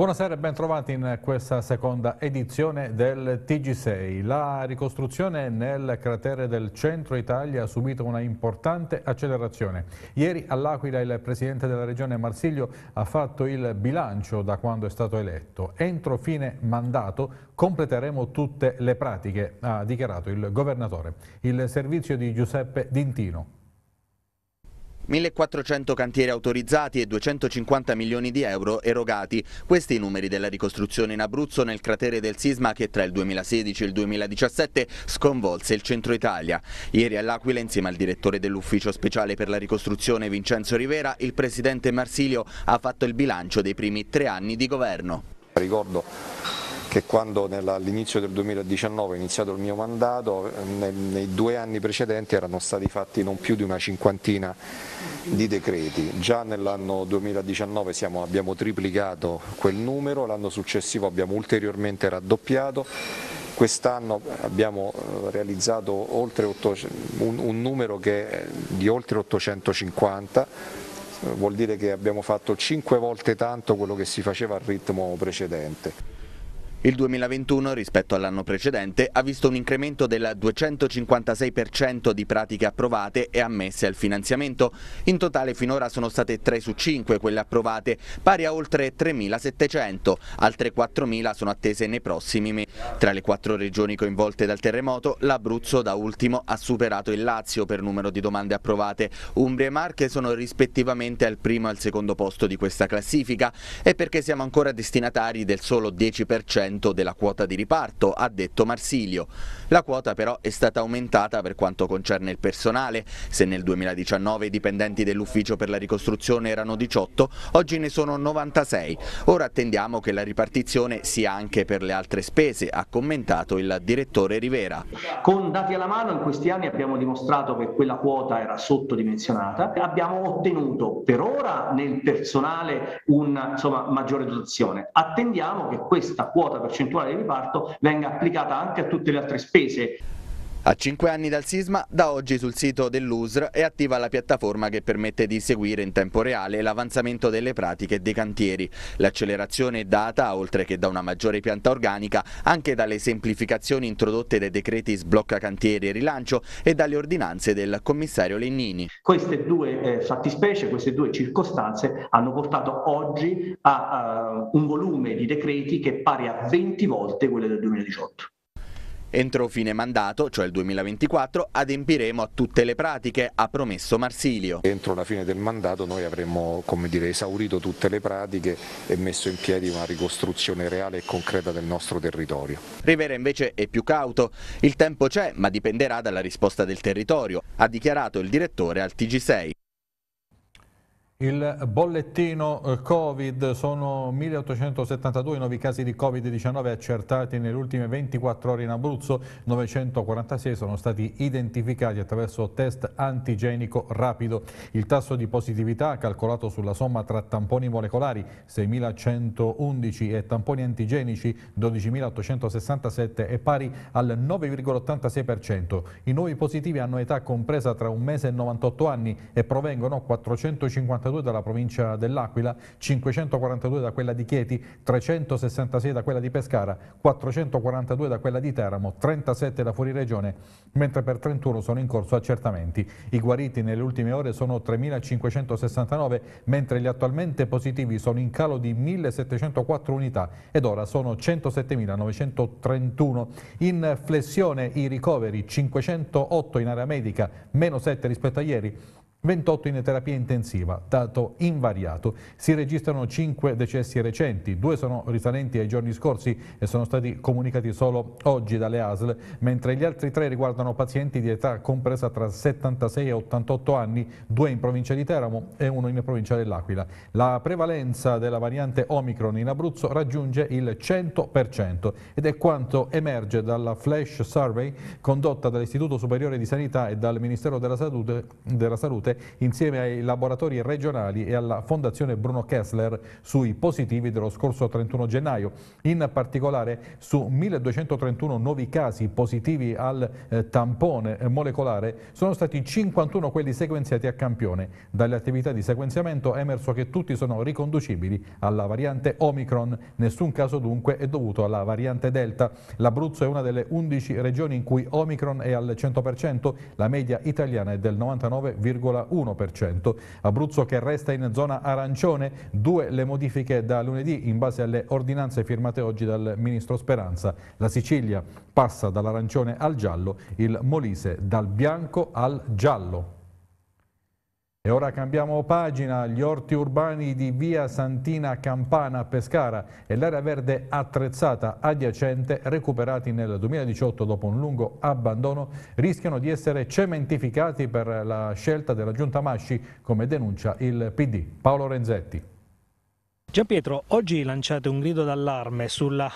Buonasera e ben trovati in questa seconda edizione del TG6. La ricostruzione nel cratere del centro Italia ha subito una importante accelerazione. Ieri all'Aquila il Presidente della Regione Marsiglio ha fatto il bilancio da quando è stato eletto. Entro fine mandato completeremo tutte le pratiche, ha dichiarato il Governatore. Il servizio di Giuseppe Dintino. 1400 cantieri autorizzati e 250 milioni di euro erogati. Questi i numeri della ricostruzione in Abruzzo nel cratere del sisma che tra il 2016 e il 2017 sconvolse il centro Italia. Ieri all'Aquila, insieme al direttore dell'ufficio speciale per la ricostruzione Vincenzo Rivera, il presidente Marsilio ha fatto il bilancio dei primi tre anni di governo. Ricordo che quando all'inizio del 2019 è iniziato il mio mandato, nei, nei due anni precedenti erano stati fatti non più di una cinquantina di decreti. Già nell'anno 2019 siamo, abbiamo triplicato quel numero, l'anno successivo abbiamo ulteriormente raddoppiato, quest'anno abbiamo eh, realizzato 8, un, un numero di oltre 850 vuol dire che abbiamo fatto 5 volte tanto quello che si faceva al ritmo precedente. Il 2021 rispetto all'anno precedente ha visto un incremento del 256% di pratiche approvate e ammesse al finanziamento. In totale finora sono state 3 su 5 quelle approvate, pari a oltre 3.700, altre 4.000 sono attese nei prossimi mesi. Tra le quattro regioni coinvolte dal terremoto, l'Abruzzo da ultimo ha superato il Lazio per numero di domande approvate. Umbria e Marche sono rispettivamente al primo e al secondo posto di questa classifica e perché siamo ancora destinatari del solo 10% 10% della quota di riparto, ha detto Marsilio. La quota però è stata aumentata per quanto concerne il personale. Se nel 2019 i dipendenti dell'ufficio per la ricostruzione erano 18, oggi ne sono 96. Ora attendiamo che la ripartizione sia anche per le altre spese, ha commentato il direttore Rivera. Con dati alla mano in questi anni abbiamo dimostrato che quella quota era sottodimensionata, abbiamo ottenuto per ora nel personale una insomma, maggiore dotazione. Attendiamo che questa quota percentuale di riparto venga applicata anche a tutte le altre spese. A cinque anni dal sisma, da oggi sul sito dell'USR è attiva la piattaforma che permette di seguire in tempo reale l'avanzamento delle pratiche dei cantieri. L'accelerazione è data, oltre che da una maggiore pianta organica, anche dalle semplificazioni introdotte dai decreti sblocca cantieri e rilancio e dalle ordinanze del commissario Lennini. Queste due eh, fattispecie, queste due circostanze hanno portato oggi a uh, un volume di decreti che è pari a 20 volte quello del 2018. Entro fine mandato, cioè il 2024, adempiremo a tutte le pratiche, ha promesso Marsilio. Entro la fine del mandato noi avremmo dire, esaurito tutte le pratiche e messo in piedi una ricostruzione reale e concreta del nostro territorio. Rivera invece è più cauto. Il tempo c'è, ma dipenderà dalla risposta del territorio, ha dichiarato il direttore al TG6. Il bollettino eh, Covid sono 1872 nuovi casi di Covid-19 accertati nelle ultime 24 ore in Abruzzo, 946 sono stati identificati attraverso test antigenico rapido. Il tasso di positività calcolato sulla somma tra tamponi molecolari 6.111 e tamponi antigenici 12.867 è pari al 9,86%. I nuovi positivi hanno età compresa tra un mese e 98 anni e provengono 452 542 dalla provincia dell'Aquila, 542 da quella di Chieti, 366 da quella di Pescara, 442 da quella di Teramo, 37 da fuori regione, mentre per 31 sono in corso accertamenti. I guariti nelle ultime ore sono 3.569, mentre gli attualmente positivi sono in calo di 1.704 unità ed ora sono 107.931. In flessione i ricoveri, 508 in area medica, meno 7 rispetto a ieri, 28 in terapia intensiva, dato invariato. Si registrano 5 decessi recenti, due sono risalenti ai giorni scorsi e sono stati comunicati solo oggi dalle ASL, mentre gli altri tre riguardano pazienti di età compresa tra 76 e 88 anni, due in provincia di Teramo e uno in provincia dell'Aquila. La prevalenza della variante Omicron in Abruzzo raggiunge il 100% ed è quanto emerge dalla flash survey condotta dall'Istituto Superiore di Sanità e dal Ministero della Salute, della Salute condotte insieme ai laboratori regionali e alla Fondazione Bruno Kessler sui positivi dello scorso 31 gennaio. In particolare su 1231 nuovi casi positivi al eh, tampone molecolare sono stati 51 quelli sequenziati a campione. Dalle attività di sequenziamento è emerso che tutti sono riconducibili alla variante Omicron. Nessun caso dunque è dovuto alla variante Delta. L'Abruzzo è una delle 11 regioni in cui Omicron è al 100%, la media italiana è del 99,1%. Abruzzo che resta in zona arancione, due le modifiche da lunedì in base alle ordinanze firmate oggi dal Ministro Speranza. La Sicilia passa dall'arancione al giallo, il Molise dal bianco al giallo. E ora cambiamo pagina, gli orti urbani di via Santina Campana a Pescara e l'area verde attrezzata adiacente recuperati nel 2018 dopo un lungo abbandono rischiano di essere cementificati per la scelta della giunta Masci come denuncia il PD. Paolo Renzetti. Gianpietro, oggi lanciate un grido d'allarme sulla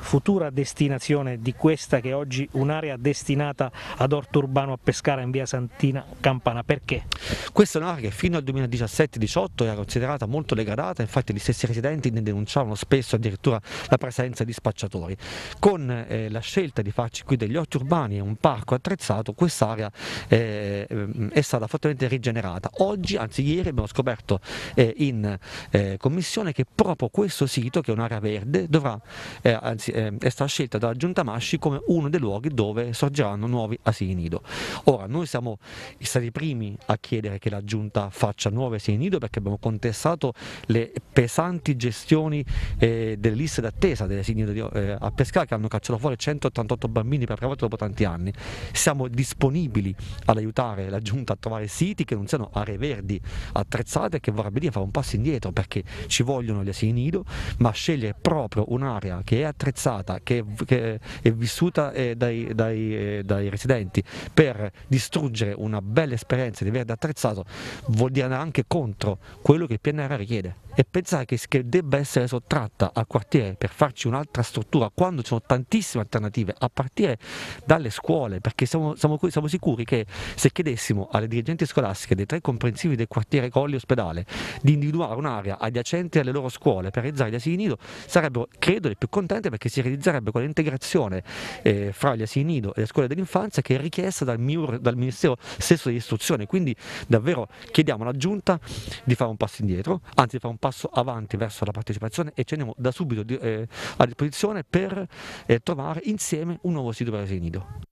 futura destinazione di questa che è oggi un'area destinata ad orto urbano a Pescara in via Santina Campana. Perché? Questa è un'area che fino al 2017-18 era considerata molto degradata, infatti gli stessi residenti ne denunciavano spesso addirittura la presenza di spacciatori. Con eh, la scelta di farci qui degli orti urbani e un parco attrezzato, quest'area eh, è stata fortemente rigenerata. Oggi, anzi ieri, abbiamo scoperto eh, in eh, commissione che proprio questo sito, che è un'area verde, dovrà, eh, anzi eh, è stata scelta dalla Giunta Masci come uno dei luoghi dove sorgeranno nuovi asili nido. Ora, noi siamo stati i primi a chiedere che la Giunta faccia nuovi asili nido perché abbiamo contestato le pesanti gestioni eh, delle liste d'attesa degli asili nido eh, a Pescara che hanno cacciato fuori 188 bambini per prima volta dopo tanti anni. Siamo disponibili ad aiutare la Giunta a trovare siti che non siano aree verdi attrezzate che vorrebbe dire fare un passo indietro perché ci vogliono gli asili nido, ma scegliere proprio un'area che è attrezzata attrezzata che, che è vissuta eh, dai, dai, eh, dai, residenti per distruggere una bella esperienza di verde attrezzato vuol dire andare anche contro quello che il PNR richiede. E pensare che, che debba essere sottratta al quartiere per farci un'altra struttura quando ci sono tantissime alternative a partire dalle scuole perché siamo, siamo, siamo, sicuri che se chiedessimo alle dirigenti scolastiche dei tre comprensivi del quartiere Colli Ospedale di individuare un'area adiacente alle loro scuole per realizzare gli asili nido sarebbero credo le più contente perché si realizzerebbe quell'integrazione eh, fra gli asili nido e le scuole dell'infanzia che è richiesta dal, MIUR, dal Ministero stesso dell'istruzione quindi davvero chiediamo alla Giunta di fare un passo indietro anzi di fare un passo avanti verso la partecipazione e ci andiamo da subito eh, a disposizione per eh, trovare insieme un nuovo sito per l'asilo nido.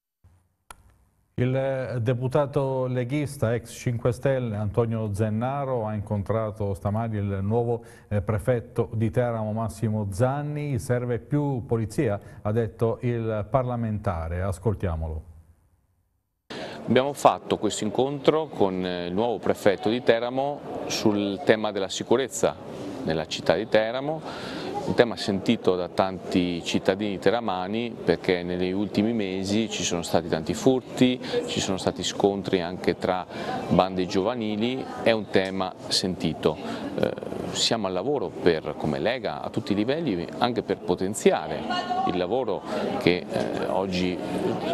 Il deputato leghista ex 5 Stelle Antonio Zennaro ha incontrato stamani il nuovo eh, prefetto di Teramo Massimo Zanni. Serve più polizia, ha detto il parlamentare. Ascoltiamolo. Abbiamo fatto questo incontro con il nuovo prefetto di Teramo sul tema della sicurezza nella città di Teramo un tema sentito da tanti cittadini teramani perché negli ultimi mesi ci sono stati tanti furti, ci sono stati scontri anche tra bande giovanili, è un tema sentito. Eh, siamo al lavoro per, come Lega a tutti i livelli anche per potenziare il lavoro che eh, oggi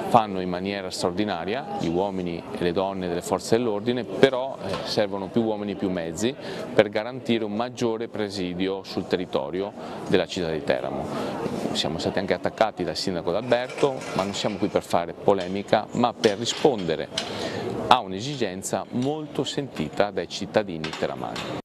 fanno in maniera straordinaria gli uomini e le donne delle forze dell'ordine, però eh, servono più uomini e più mezzi per garantire un maggiore presidio sul territorio della città di Teramo. Siamo stati anche attaccati dal sindaco D'Alberto, ma non siamo qui per fare polemica, ma per rispondere a un'esigenza molto sentita dai cittadini teramani.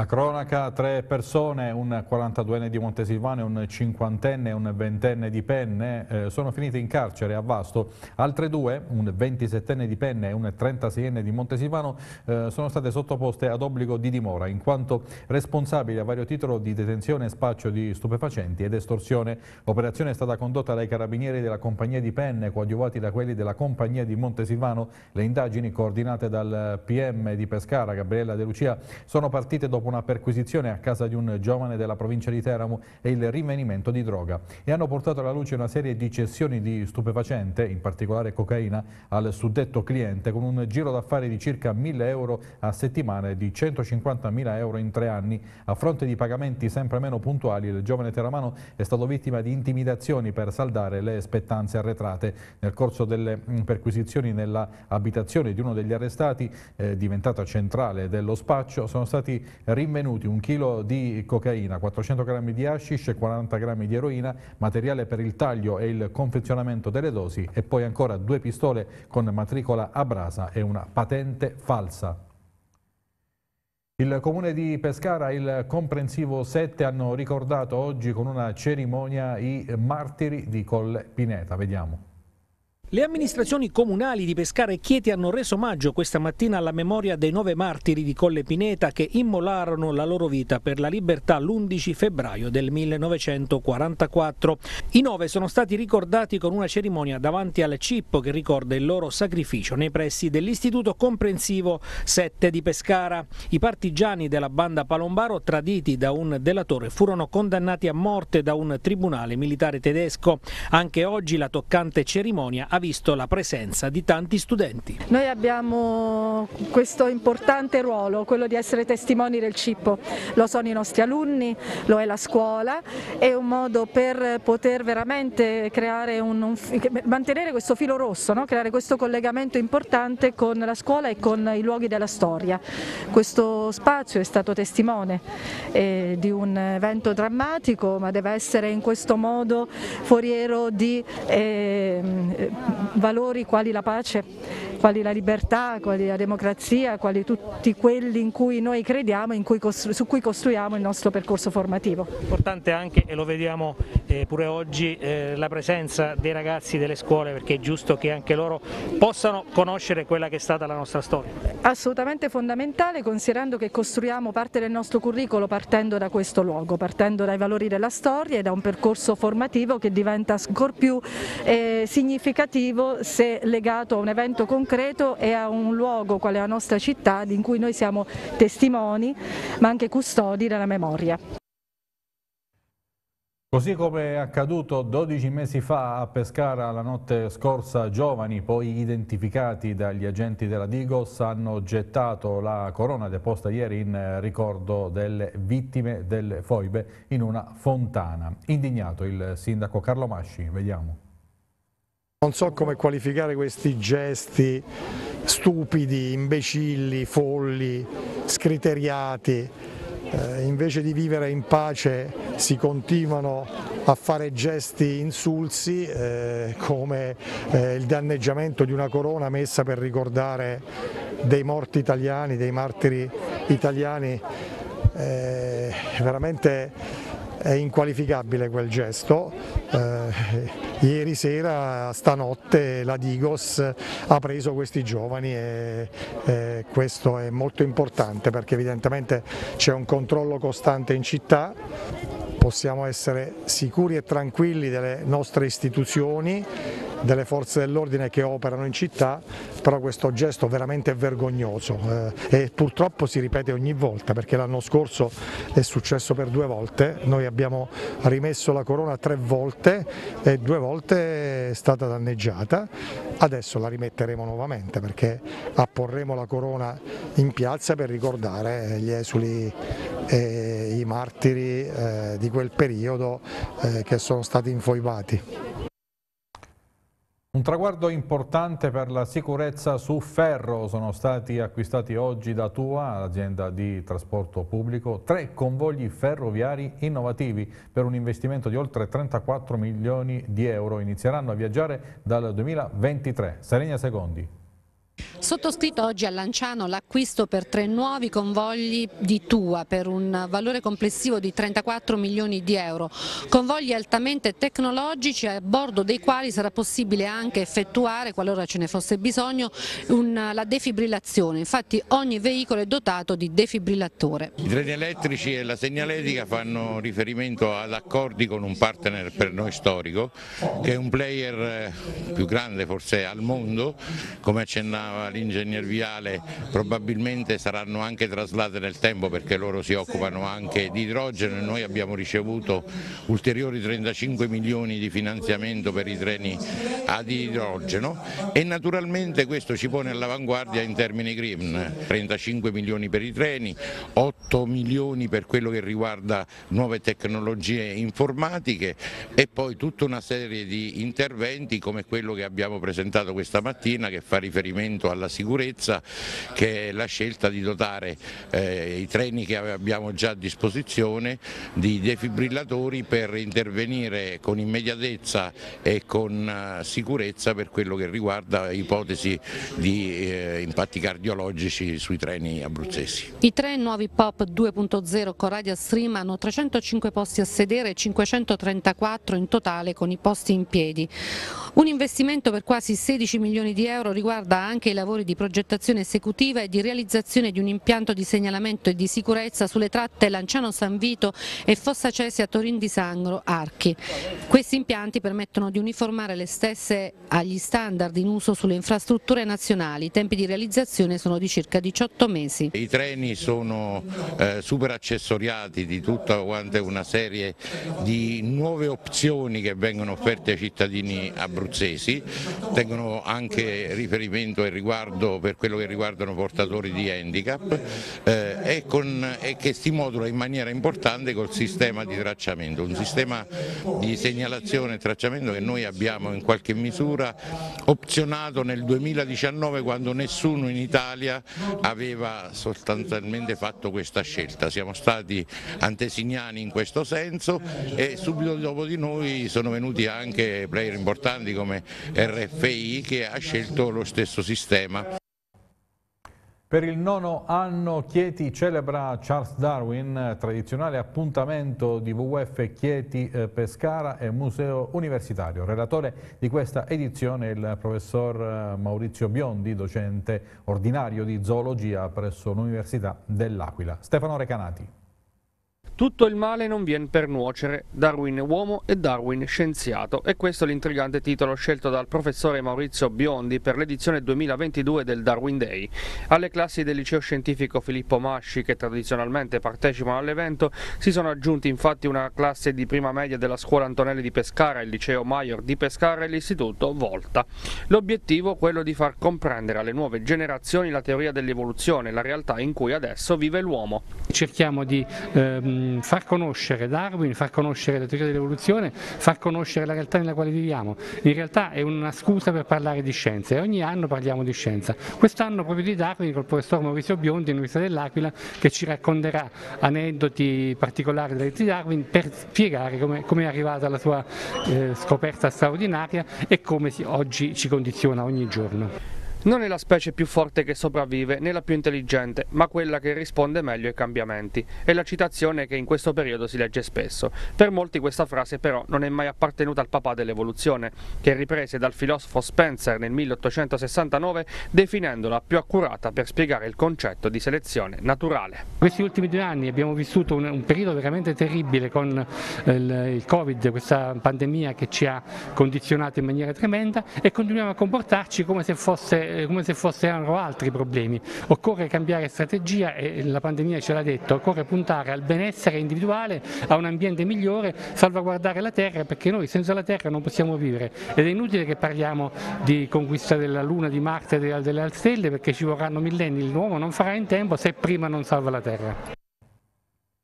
La cronaca, tre persone, un 42enne di Montesilvano e un cinquantenne e un ventenne di Penne eh, sono finite in carcere a Vasto. Altre due, un 27enne di Penne e un 36enne di Montesilvano, eh, sono state sottoposte ad obbligo di dimora in quanto responsabili a vario titolo di detenzione spaccio di stupefacenti ed estorsione. L'operazione è stata condotta dai carabinieri della compagnia di Penne, coadiuvati da quelli della compagnia di Montesilvano. Le indagini coordinate dal PM di Pescara, Gabriella De Lucia, sono partite dopo una perquisizione a casa di un giovane della provincia di Teramo e il rinvenimento di droga e hanno portato alla luce una serie di cessioni di stupefacente, in particolare cocaina, al suddetto cliente con un giro d'affari di circa 1000 euro a settimana e di 150.000 euro in tre anni. A fronte di pagamenti sempre meno puntuali il giovane teramano è stato vittima di intimidazioni per saldare le spettanze arretrate. Nel corso delle perquisizioni nella abitazione di uno degli arrestati, eh, diventata centrale dello spaccio, sono stati rinvenuti un chilo di cocaina, 400 grammi di hashish e 40 grammi di eroina, materiale per il taglio e il confezionamento delle dosi e poi ancora due pistole con matricola a brasa e una patente falsa. Il comune di Pescara e il comprensivo 7 hanno ricordato oggi con una cerimonia i martiri di Colle Pineta. Vediamo. Le amministrazioni comunali di Pescara e Chieti hanno reso omaggio questa mattina alla memoria dei nove martiri di Colle Pineta che immolarono la loro vita per la libertà l'11 febbraio del 1944. I nove sono stati ricordati con una cerimonia davanti al Cippo che ricorda il loro sacrificio nei pressi dell'Istituto Comprensivo 7 di Pescara. I partigiani della banda Palombaro, traditi da un delatore, furono condannati a morte da un tribunale militare tedesco. Anche oggi la toccante cerimonia ha visto la presenza di tanti studenti. Noi abbiamo questo importante ruolo, quello di essere testimoni del CIPPO, lo sono i nostri alunni, lo è la scuola, è un modo per poter veramente un, un, mantenere questo filo rosso, no? creare questo collegamento importante con la scuola e con i luoghi della storia. Questo spazio è stato testimone eh, di un evento drammatico ma deve essere in questo modo foriero di eh, valori quali la pace, quali la libertà, quali la democrazia, quali tutti quelli in cui noi crediamo e su cui costruiamo il nostro percorso formativo. Importante anche, e lo vediamo eh, pure oggi, eh, la presenza dei ragazzi delle scuole perché è giusto che anche loro possano conoscere quella che è stata la nostra storia. Assolutamente fondamentale considerando che costruiamo parte del nostro curricolo partendo da questo luogo, partendo dai valori della storia e da un percorso formativo che diventa ancora più eh, significativo se legato a un evento concreto e a un luogo quale la nostra città in cui noi siamo testimoni ma anche custodi della memoria. Così come è accaduto 12 mesi fa a Pescara la notte scorsa, giovani poi identificati dagli agenti della Digos hanno gettato la corona deposta ieri in ricordo delle vittime delle foibe in una fontana. Indignato il sindaco Carlo Masci, vediamo. Non so come qualificare questi gesti stupidi, imbecilli, folli, scriteriati. Eh, invece di vivere in pace si continuano a fare gesti insulsi eh, come eh, il danneggiamento di una corona messa per ricordare dei morti italiani, dei martiri italiani. Eh, veramente è inqualificabile quel gesto. Eh, ieri sera, stanotte, la Digos ha preso questi giovani e, e questo è molto importante perché evidentemente c'è un controllo costante in città, possiamo essere sicuri e tranquilli delle nostre istituzioni delle forze dell'ordine che operano in città, però questo gesto veramente è vergognoso eh, e purtroppo si ripete ogni volta perché l'anno scorso è successo per due volte, noi abbiamo rimesso la corona tre volte e due volte è stata danneggiata, adesso la rimetteremo nuovamente perché apporremo la corona in piazza per ricordare gli esuli e i martiri eh, di quel periodo eh, che sono stati infoibati. Un traguardo importante per la sicurezza su ferro sono stati acquistati oggi da Tua, l'azienda di trasporto pubblico, tre convogli ferroviari innovativi per un investimento di oltre 34 milioni di euro. Inizieranno a viaggiare dal 2023. Serenia Secondi. Sottoscritto oggi a Lanciano l'acquisto per tre nuovi convogli di Tua per un valore complessivo di 34 milioni di euro, convogli altamente tecnologici a bordo dei quali sarà possibile anche effettuare, qualora ce ne fosse bisogno, un, la defibrillazione, infatti ogni veicolo è dotato di defibrillatore. I treni elettrici e la segnaletica fanno riferimento ad accordi con un partner per noi storico che è un player eh, più grande forse al mondo, come accennava all'ingegner viale probabilmente saranno anche traslate nel tempo perché loro si occupano anche di idrogeno e noi abbiamo ricevuto ulteriori 35 milioni di finanziamento per i treni ad idrogeno e naturalmente questo ci pone all'avanguardia in termini green, 35 milioni per i treni, 8 milioni per quello che riguarda nuove tecnologie informatiche e poi tutta una serie di interventi come quello che abbiamo presentato questa mattina che fa riferimento alla sicurezza che è la scelta di dotare eh, i treni che abbiamo già a disposizione di defibrillatori per intervenire con immediatezza e con uh, sicurezza per quello che riguarda ipotesi di eh, impatti cardiologici sui treni abruzzesi. I tre nuovi POP 2.0 con Radio Stream hanno 305 posti a sedere e 534 in totale con i posti in piedi. Un investimento per quasi 16 milioni di euro riguarda anche i lavori di progettazione esecutiva e di realizzazione di un impianto di segnalamento e di sicurezza sulle tratte Lanciano San Vito e Fossa Cesia Torin di Sangro Archi. Questi impianti permettono di uniformare le stesse agli standard in uso sulle infrastrutture nazionali. I tempi di realizzazione sono di circa 18 mesi. I treni sono eh, super accessoriati di tutta una serie di nuove opzioni che vengono offerte ai cittadini abruzzesi, tengono anche riferimento e riguardo per quello che riguardano portatori di handicap eh, e, con, e, che si modula in maniera importante col sistema di tracciamento, un sistema di segnalazione e tracciamento che noi abbiamo in qualche misura opzionato nel 2019 quando nessuno in Italia aveva sostanzialmente fatto questa scelta, siamo stati antesignani in questo senso e subito dopo di noi sono venuti anche player importanti come RFI che ha scelto lo stesso sistema. Per il nono anno Chieti celebra Charles Darwin, tradizionale appuntamento di WWF Chieti eh, Pescara e Museo Universitario. Relatore di questa edizione è il professor eh, Maurizio Biondi, docente ordinario di zoologia presso l'Università dell'Aquila. Stefano Recanati. Tutto il male non viene per nuocere, Darwin uomo e Darwin scienziato, e questo è l'intrigante titolo scelto dal professore Maurizio Biondi per l'edizione 2022 del Darwin Day. Alle classi del liceo scientifico Filippo Masci, che tradizionalmente partecipano all'evento, si sono aggiunti infatti una classe di prima media della scuola Antonelli di Pescara, il liceo Maior di Pescara e l'istituto Volta. L'obiettivo è quello di far comprendere alle nuove generazioni la teoria dell'evoluzione, la realtà in cui adesso vive l'uomo. Cerchiamo di ehm far conoscere Darwin, far conoscere la teoria dell'evoluzione, far conoscere la realtà nella quale viviamo. In realtà è una scusa per parlare di scienza e ogni anno parliamo di scienza. Quest'anno proprio di Darwin col professor Maurizio Biondi, Università dell'Aquila, che ci racconterà aneddoti particolari di Darwin per spiegare come, come è arrivata alla sua eh, scoperta straordinaria e come si, oggi ci condiziona ogni giorno. Non è la specie più forte che sopravvive né la più intelligente, ma quella che risponde meglio ai cambiamenti. È la citazione che in questo periodo si legge spesso. Per molti questa frase però non è mai appartenuta al papà dell'evoluzione, che riprese dal filosofo Spencer nel 1869 definendola più accurata per spiegare il concetto di selezione naturale. Questi ultimi due anni abbiamo vissuto un, un periodo veramente terribile con eh, il, il Covid, questa pandemia che ci ha condizionato in maniera tremenda e continuiamo a comportarci come se fosse eh, come se fossero altri problemi. Occorre cambiare strategia e la pandemia ce l'ha detto, occorre puntare al benessere individuale, a un ambiente migliore, salvaguardare la terra perché noi senza la terra non possiamo vivere ed è inutile che parliamo di conquista della Luna, di Marte e delle stelle perché ci vorranno millenni, l'uomo non farà in tempo se prima non salva la terra.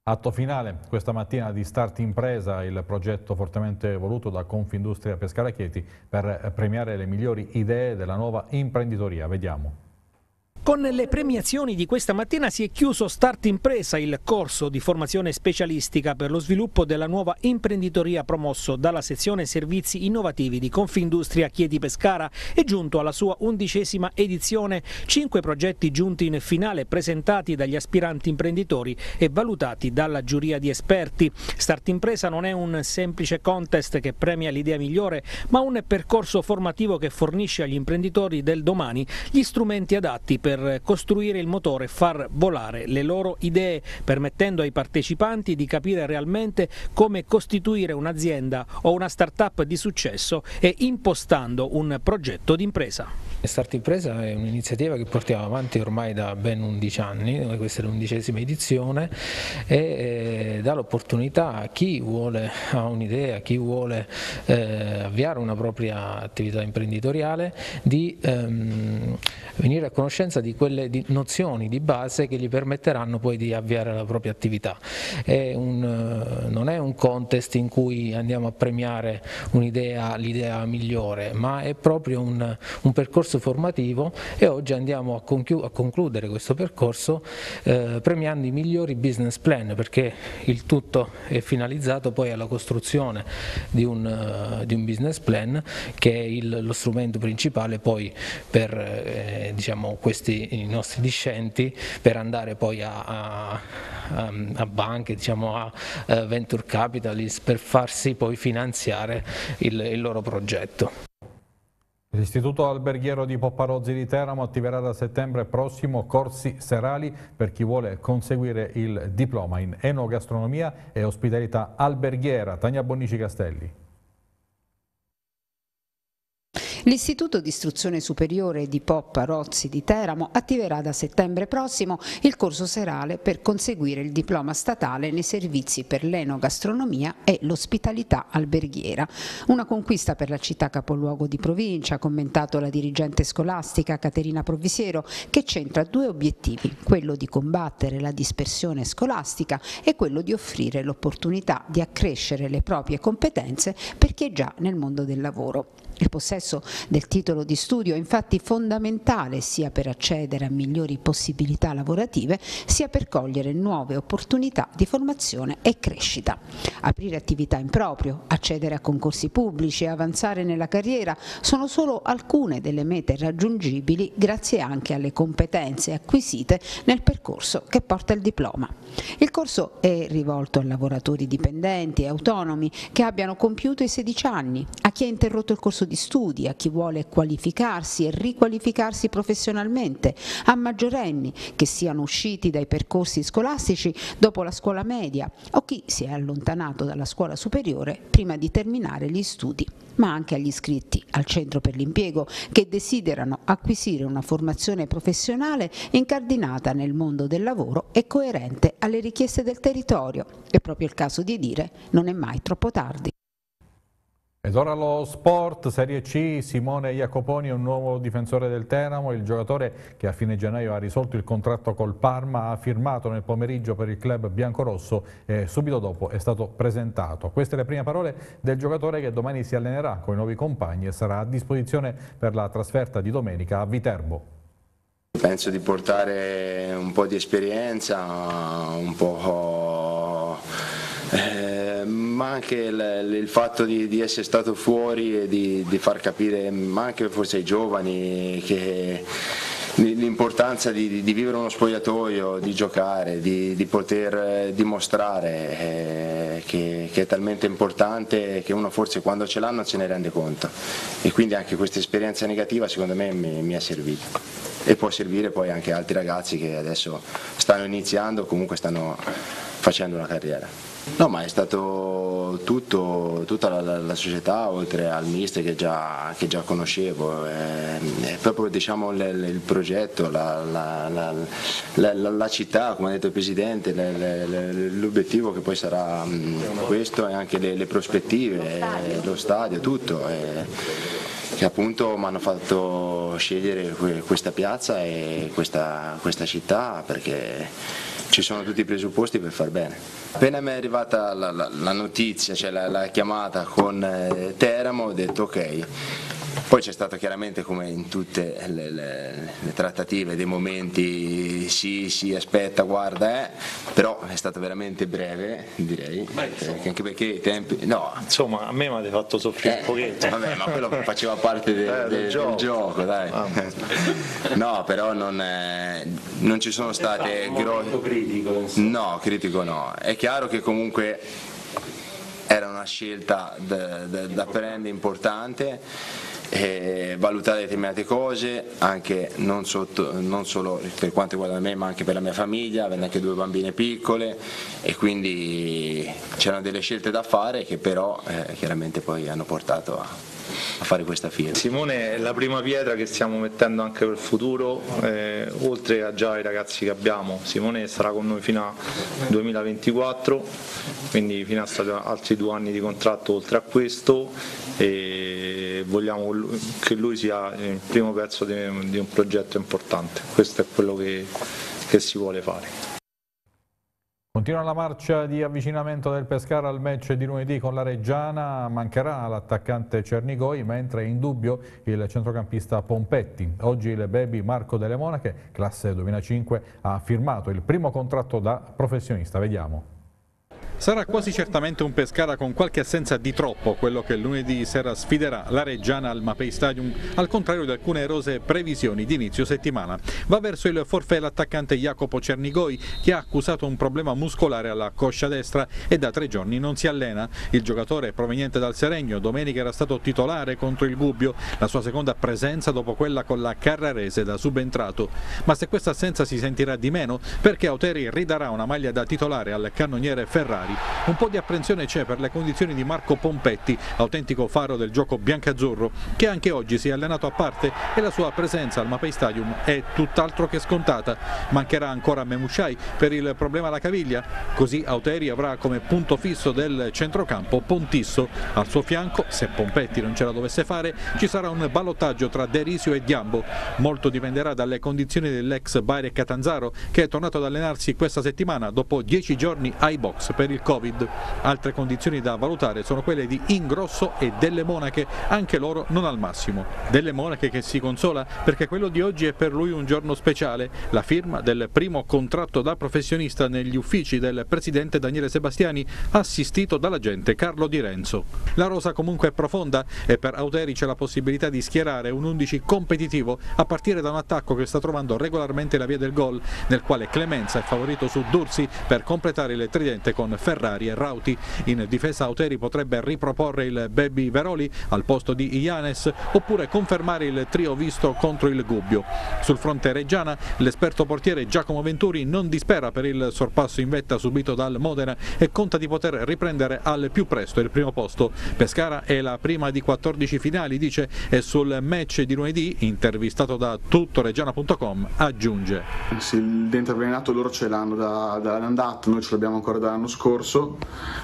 Atto finale questa mattina di Start Impresa, il progetto fortemente voluto da Confindustria Pescara Chieti per premiare le migliori idee della nuova imprenditoria. Vediamo. Con le premiazioni di questa mattina si è chiuso Start Impresa, il corso di formazione specialistica per lo sviluppo della nuova imprenditoria promosso dalla sezione servizi innovativi di Confindustria Chieti Pescara e giunto alla sua undicesima edizione. Cinque progetti giunti in finale presentati dagli aspiranti imprenditori e valutati dalla giuria di esperti. Start Impresa non è un semplice contest che premia l'idea migliore, ma un percorso formativo che fornisce agli imprenditori del domani gli strumenti adatti per per costruire il motore e far volare le loro idee, permettendo ai partecipanti di capire realmente come costituire un'azienda o una start-up di successo e impostando un progetto d'impresa. Start Impresa è un'iniziativa che portiamo avanti ormai da ben 11 anni, questa è l'undicesima edizione e eh, dà l'opportunità a chi vuole, ha un'idea, chi vuole eh, avviare una propria attività imprenditoriale di ehm, venire a conoscenza di quelle di nozioni di base che gli permetteranno poi di avviare la propria attività. È un, eh, non è un contest in cui andiamo a premiare l'idea migliore, ma è proprio un, un percorso formativo e oggi andiamo a, a concludere questo percorso eh, premiando i migliori business plan perché il tutto è finalizzato poi alla costruzione di un, uh, di un business plan che è il, lo strumento principale poi per eh, diciamo, questi i nostri discenti per andare poi a, a, a banche, diciamo, a uh, venture capitalist per farsi poi finanziare il, il loro progetto. L'Istituto Alberghiero di Popparozzi di Teramo attiverà da settembre prossimo corsi serali per chi vuole conseguire il diploma in enogastronomia e ospitalità alberghiera. Tania Bonici Castelli. L'Istituto di Istruzione Superiore di Poppa Rozzi di Teramo attiverà da settembre prossimo il corso serale per conseguire il diploma statale nei servizi per l'enogastronomia e l'ospitalità alberghiera. Una conquista per la città capoluogo di provincia, ha commentato la dirigente scolastica Caterina Provvisiero, che centra due obiettivi, quello di combattere la dispersione scolastica e quello di offrire l'opportunità di accrescere le proprie competenze per chi è già nel mondo del lavoro. Il possesso del titolo di studio è infatti fondamentale sia per accedere a migliori possibilità lavorative sia per cogliere nuove opportunità di formazione e crescita. Aprire attività in proprio, accedere a concorsi pubblici e avanzare nella carriera sono solo alcune delle mete raggiungibili grazie anche alle competenze acquisite nel percorso che porta il diploma. Il corso è rivolto a lavoratori dipendenti e autonomi che abbiano compiuto i 16 anni, a chi ha interrotto il corso di studi, a chi vuole qualificarsi e riqualificarsi professionalmente, a maggiorenni che siano usciti dai percorsi scolastici dopo la scuola media o chi si è allontanato dalla scuola superiore prima di terminare gli studi ma anche agli iscritti al centro per l'impiego che desiderano acquisire una formazione professionale incardinata nel mondo del lavoro e coerente alle richieste del territorio. È proprio il caso di dire non è mai troppo tardi. Ed ora lo sport, Serie C, Simone Jacoponi è un nuovo difensore del Teramo, il giocatore che a fine gennaio ha risolto il contratto col Parma, ha firmato nel pomeriggio per il club biancorosso e subito dopo è stato presentato. Queste le prime parole del giocatore che domani si allenerà con i nuovi compagni e sarà a disposizione per la trasferta di domenica a Viterbo. Penso di portare un po' di esperienza, un po' Eh, ma anche il, il fatto di, di, essere stato fuori e di, di, far capire, ma anche forse ai giovani, che l'importanza di, di, vivere uno spogliatoio, di giocare, di, di poter dimostrare eh, che, che, è talmente importante che uno forse quando ce l'ha non se ne rende conto. E quindi anche questa esperienza negativa secondo me mi, mi è servita. E può servire poi anche a altri ragazzi che adesso stanno iniziando o comunque stanno facendo una carriera. No, ma è stato tutto, tutta la, la, società, oltre al mister che già, che già conoscevo, è, è proprio diciamo, l, l, il progetto, la, la, città, come ha detto il Presidente, l'obiettivo che poi sarà questo e anche le, le prospettive, lo stadio, tutto. che appunto mi hanno fatto scegliere questa piazza e questa, questa città perché ci sono tutti i presupposti per far bene. Appena mi è arrivata la, la, la notizia, cioè la, la, chiamata con eh, Teramo, ho detto ok, poi c'è stato chiaramente come in tutte le, le, le, trattative dei momenti sì, sì, aspetta, guarda, eh, però è stato veramente breve, direi, eh, anche perché i tempi... No. Insomma, a me mi avete fatto soffrire eh, un pochetto. Vabbè, ma quello faceva parte de, de, del, gioco. del, gioco. dai. Ah. no, però non, non ci sono state grossi... critico? No, critico no. È chiaro che comunque era una scelta da, da, da prendere importante eh, valutare determinate cose, anche non, sotto, non, solo per quanto riguarda me ma anche per la mia famiglia, avendo anche due bambine piccole e quindi c'erano delle scelte da fare che però eh, chiaramente poi hanno portato a, a fare questa firma. Simone è la prima pietra che stiamo mettendo anche per il futuro, eh, oltre a già i ragazzi che abbiamo. Simone sarà con noi fino al 2024, quindi fino a altri due anni di contratto oltre a questo e vogliamo che lui sia il primo pezzo di, di un progetto importante. Questo è quello che, che si vuole fare. Continua la marcia di avvicinamento del Pescara al match di lunedì con la Reggiana, mancherà l'attaccante Cernigoi mentre è in dubbio il centrocampista Pompetti. Oggi il baby Marco Delle Monache, classe 2005, ha firmato il primo contratto da professionista. Vediamo. Sarà quasi certamente un Pescara con qualche assenza di troppo quello che lunedì sera sfiderà la Reggiana al Mapei Stadium, al contrario di alcune erose previsioni di inizio settimana. Va verso il forfè l'attaccante Jacopo Cernigoi che ha accusato un problema muscolare alla coscia destra e da tre giorni non si allena. Il giocatore proveniente dal Seregno domenica era stato titolare contro il Gubbio, la sua seconda presenza dopo quella con la Carrarese da subentrato. Ma se questa assenza si sentirà di meno perché Auteri ridarà una maglia da titolare al cannoniere Ferrari titolari. Un po' di apprensione c'è per le condizioni di Marco Pompetti, autentico faro del gioco biancazzurro, che anche oggi si è allenato a parte e la sua presenza al Mapei Stadium è tutt'altro che scontata. Mancherà ancora Memusciai per il problema alla caviglia, così Auteri avrà come punto fisso del centrocampo Pontisso. Al suo fianco, se Pompetti non ce la dovesse fare, ci sarà un ballottaggio tra Derisio e Diambo. Molto dipenderà dalle condizioni dell'ex Baire Catanzaro, che è tornato ad allenarsi questa settimana dopo dieci giorni ai box per il il Covid. Altre condizioni da valutare sono quelle di Ingrosso e Delle Monache, anche loro non al massimo. Delle Monache che si consola perché quello di oggi è per lui un giorno speciale, la firma del primo contratto da professionista negli uffici del presidente Daniele Sebastiani, assistito dall'agente Carlo Di Renzo. La rosa comunque è profonda e per Auteri c'è la possibilità di schierare un 11 competitivo a partire da un attacco che sta trovando regolarmente la via del gol, nel quale Clemenza è favorito su Dursi per completare il tridente con Ferrari e Rauti. In difesa Auteri potrebbe riproporre il Baby Veroli al posto di Ianes oppure confermare il trio visto contro il Gubbio. Sul fronte reggiana l'esperto portiere Giacomo Venturi non dispera per il sorpasso in vetta subito dal Modena e conta di poter riprendere al più presto il primo posto. Pescara è la prima di 14 finali, dice, e sul match di lunedì, intervistato da tuttoreggiana.com, aggiunge. Sì, il dente avvelenato loro ce l'hanno da, dall'andato, noi ce l'abbiamo ancora dall'anno scorso scorso,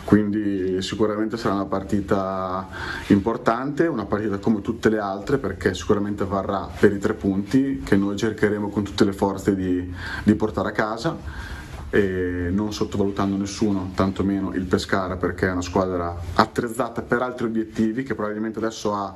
quindi sicuramente sarà una partita importante, una partita come tutte le altre perché sicuramente varrà per i tre punti che noi cercheremo con tutte le forze di, di portare a casa. E non sottovalutando nessuno, tantomeno il Pescara perché è una squadra attrezzata per altri obiettivi che probabilmente adesso ha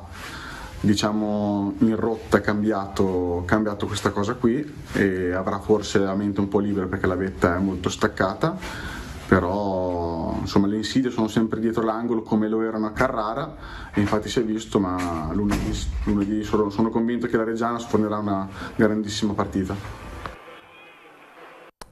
diciamo in rotta cambiato, cambiato questa cosa qui e avrà forse la mente un po' libera perché la vetta è molto staccata però insomma, le insidie sono sempre dietro l'angolo come lo erano a Carrara e infatti si è visto ma lunedì, lunedì sono, sono convinto che la Reggiana sfornerà una grandissima partita.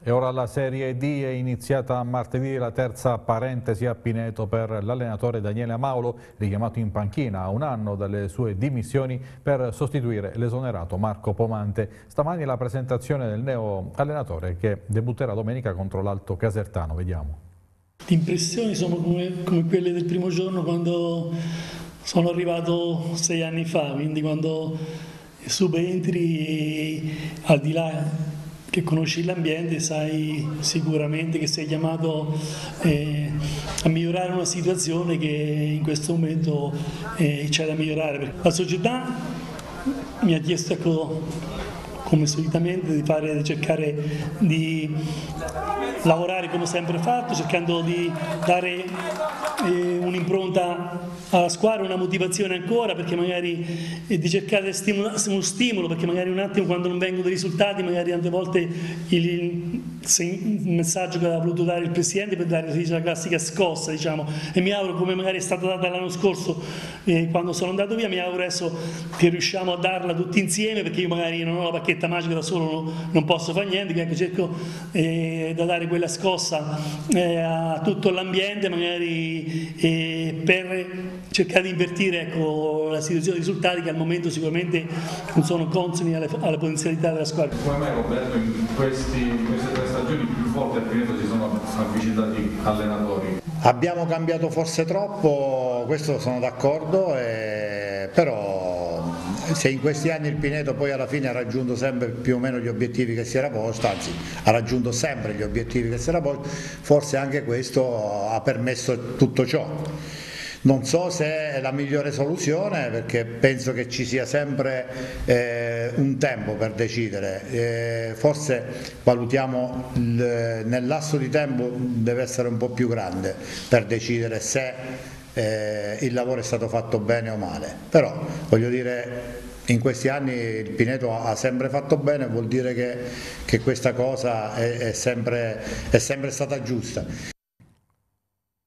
E ora la Serie D è iniziata martedì la terza parentesi a Pineto per l'allenatore Daniele Amaulo, richiamato in panchina a un anno dalle sue dimissioni per sostituire l'esonerato Marco Pomante. Stamani la presentazione del neo allenatore che debutterà domenica contro l'Alto Casertano. Vediamo. Le impressioni sono come, come quelle del primo giorno quando sono arrivato sei anni fa, quindi quando subentri al di là che conosci l'ambiente sai sicuramente che sei chiamato eh, a migliorare una situazione che in questo momento eh, c'è da migliorare. La società mi ha chiesto ecco, come solitamente di, fare, di cercare di lavorare come ho sempre fatto, cercando di dare eh, un'impronta alla squadra, una motivazione ancora, perché magari eh, di cercare stimolo, uno stimolo, perché magari un attimo quando non vengono dei risultati, magari tante volte il, un messaggio che aveva voluto dare il Presidente per dare la classica scossa diciamo, e mi auguro come magari è stata data l'anno scorso eh, quando sono andato via mi auguro adesso che riusciamo a darla tutti insieme perché io magari non ho la bacchetta magica da solo non, non posso fare niente quindi cerco eh, da dare quella scossa eh, a tutto l'ambiente magari eh, per cercare di invertire ecco, la situazione dei risultati che al momento sicuramente non sono consoni alle, alle potenzialità della squadra. Come mai Roberto in, questi, in queste tre stagioni più volte a Pineto si sono avvicinati allenatori? Abbiamo cambiato forse troppo, questo sono d'accordo, eh, però se in questi anni il Pineto poi alla fine ha raggiunto sempre più o meno gli obiettivi che si era posto, anzi ha raggiunto sempre gli obiettivi che si era posto, forse anche questo ha permesso tutto ciò. Non so se è la migliore soluzione perché penso che ci sia sempre eh, un tempo per decidere, eh, forse valutiamo il, nel lasso di tempo deve essere un po' più grande per decidere se eh, il lavoro è stato fatto bene o male, però voglio dire in questi anni il Pineto ha sempre fatto bene, vuol dire che, che questa cosa è, è, sempre, è sempre stata giusta.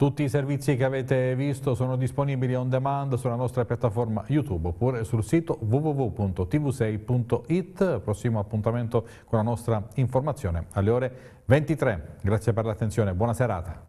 Tutti i servizi che avete visto sono disponibili on demand sulla nostra piattaforma YouTube oppure sul sito www.tv6.it. Prossimo appuntamento con la nostra informazione alle ore 23. Grazie per l'attenzione, buona serata.